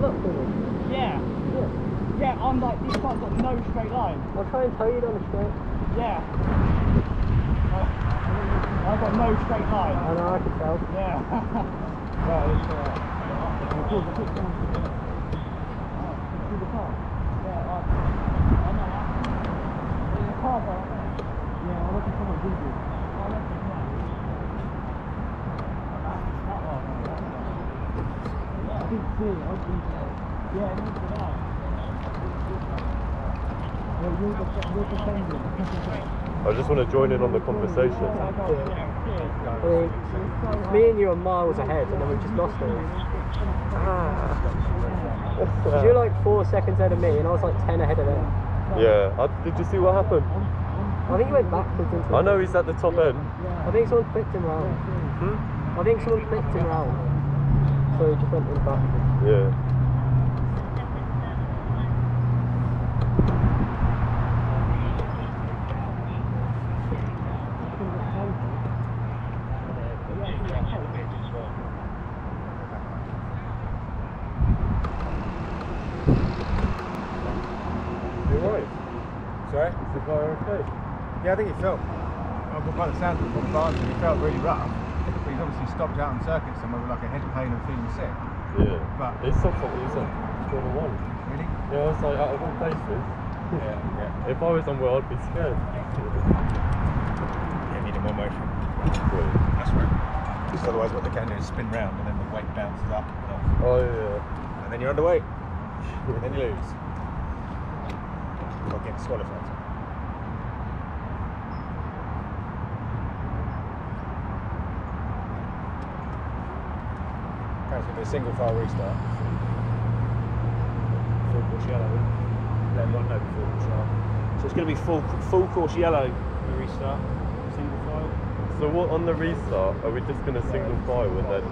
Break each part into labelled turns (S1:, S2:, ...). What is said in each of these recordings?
S1: for. Yeah. Yeah. Yeah, I'm like, these cars got no straight line.
S2: I'll try and tell you down the straight.
S1: Yeah. I, I've got no straight line.
S2: I know, I can tell.
S1: Yeah. it's, uh, Yeah, it needs to know. Well, you're the, you're defending.
S3: I just want to join in on the conversation.
S2: I mean, me and you are miles ahead, and then we just lost it. Ah. 'Cause you're like four seconds ahead of me, and I was like ten ahead of them.
S3: Yeah. I, did you see what happened?
S2: I think he went backwards into.
S3: I know he's at the top end.
S2: I think someone clipped him round.
S3: Hmm?
S2: I think someone clipped him round. So he just went in backwards.
S3: Yeah. You're right.
S4: Sorry?
S3: Is the guy okay?
S4: Yeah, I think he felt, well, by the sound of it, from advancing, he felt really rough. But he's obviously stopped out on circuit somewhere with like a head pain and feeling sick.
S3: Yeah.
S4: But-
S3: It's something he's at corner one.
S4: Really?
S3: Yeah, it's like out of all places.
S4: Yeah, yeah.
S3: If I was unwell, I'd be scared.
S4: Yeah, need a more motion. That's right. Because otherwise what they can do is spin round and then the weight bounces up and off.
S3: Oh yeah.
S4: And then you're underweight. and then you lose. Or get disqualified. Okay, it's going to be a single file restart.
S1: Full course yellow. Let everyone know before we start. So it's going to be full full course yellow. We restart. Single file.
S3: So what on the restart? Are we just going to single file and then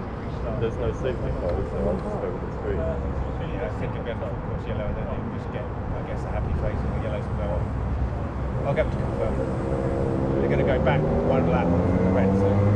S3: there's no safety file, so I'll just go with the screen?
S4: Yeah, I think it'll be a full course yellow and then you just get, I guess, a happy face and the yellows will go off. I'll get them to confirm. They're going to go back one lap red, so.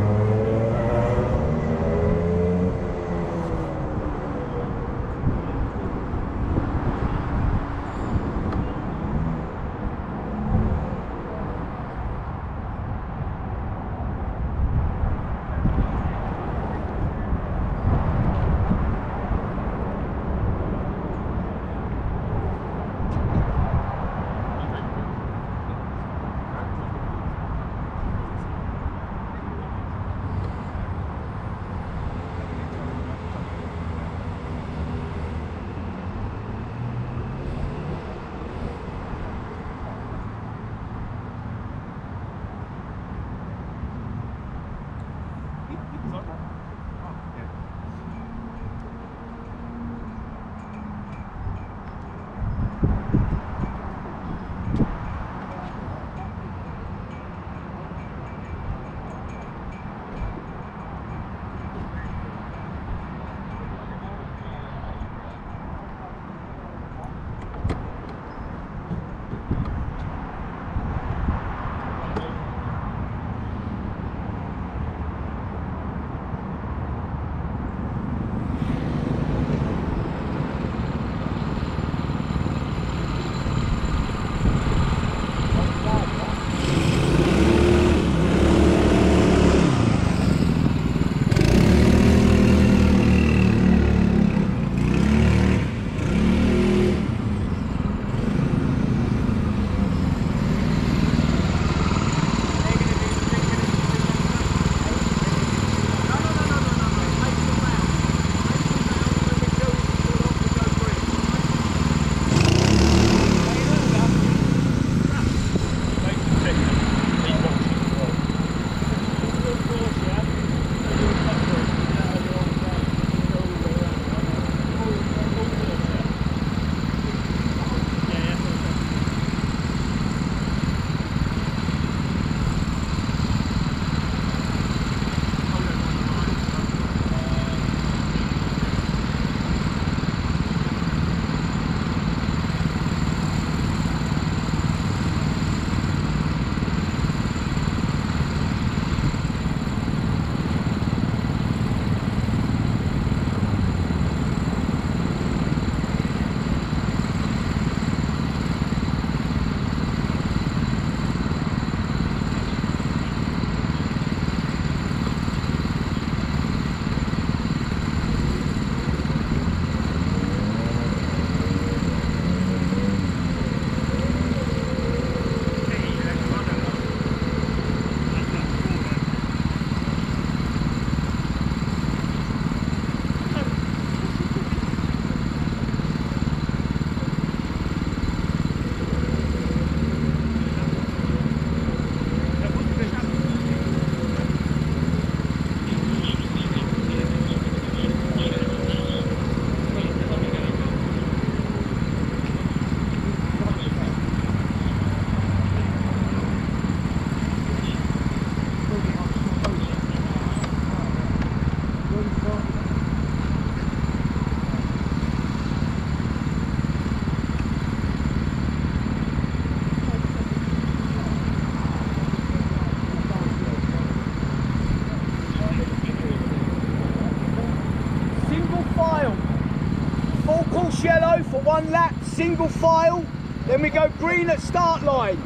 S2: One lap, single file, then we go green at start line.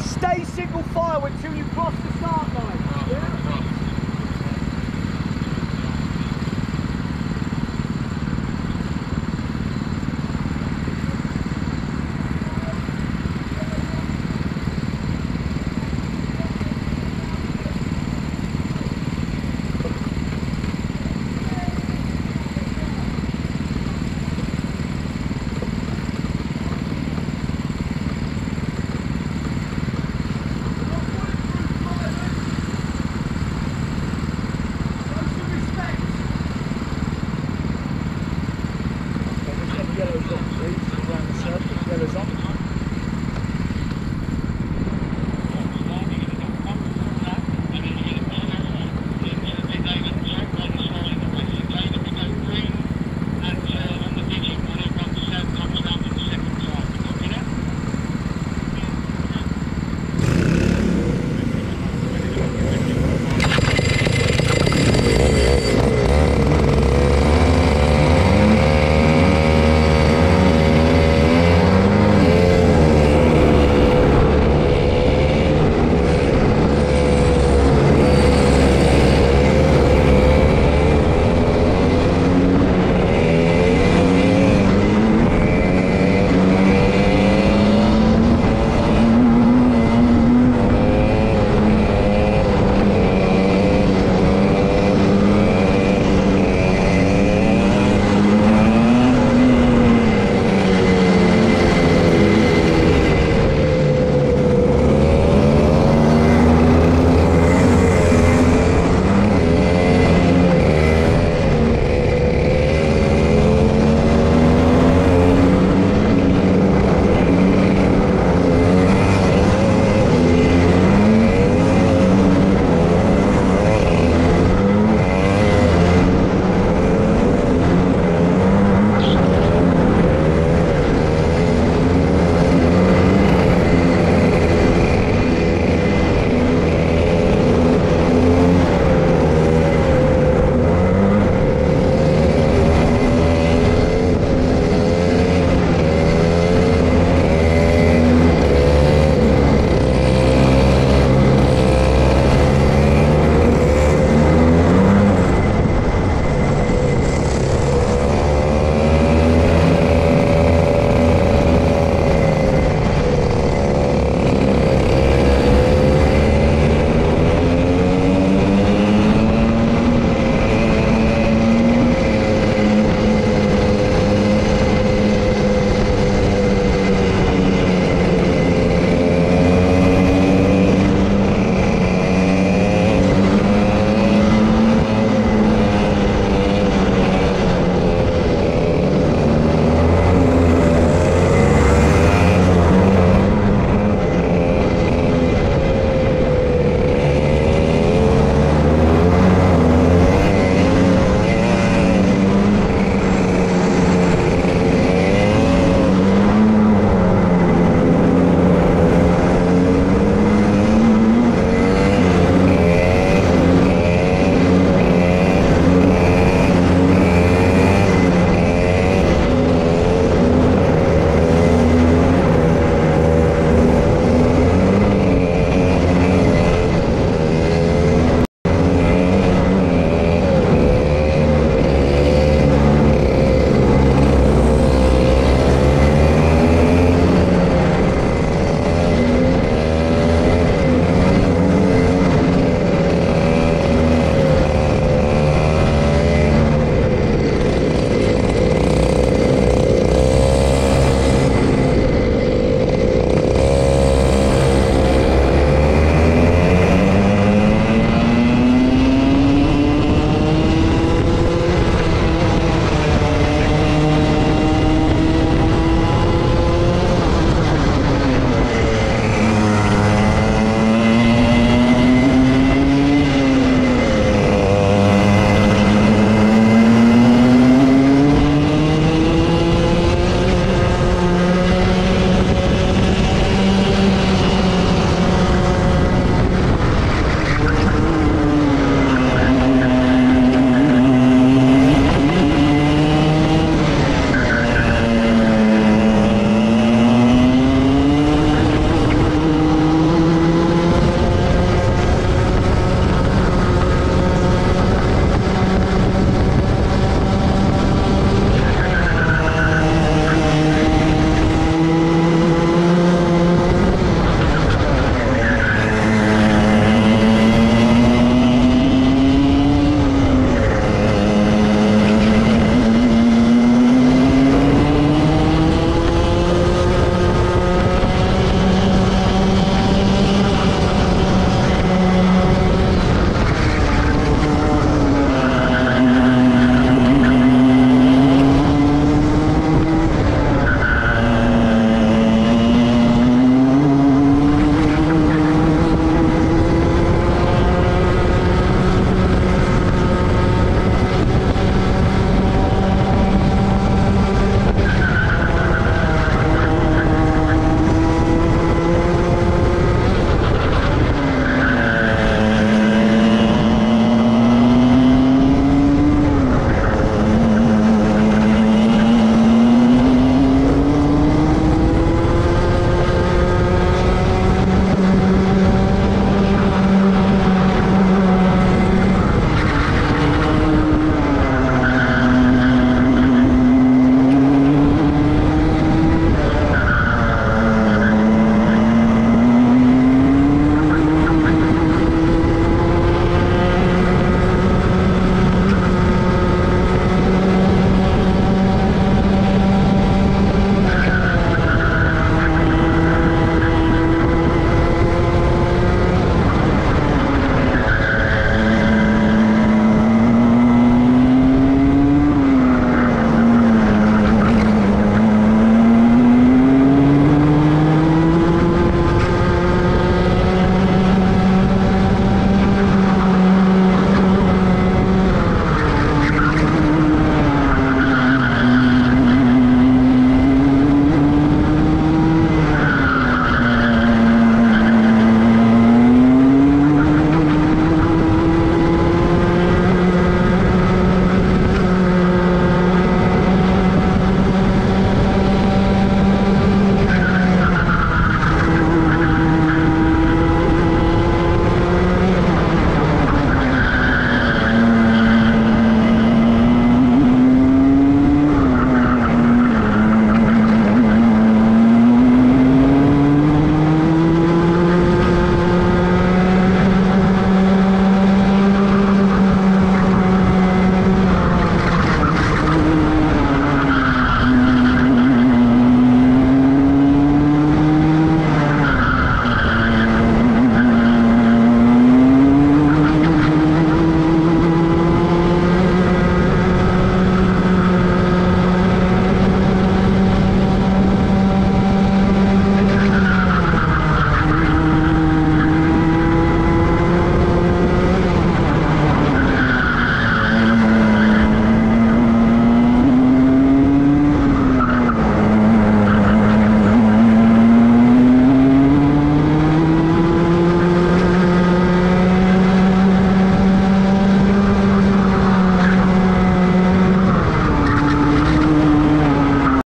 S2: Stay single file until you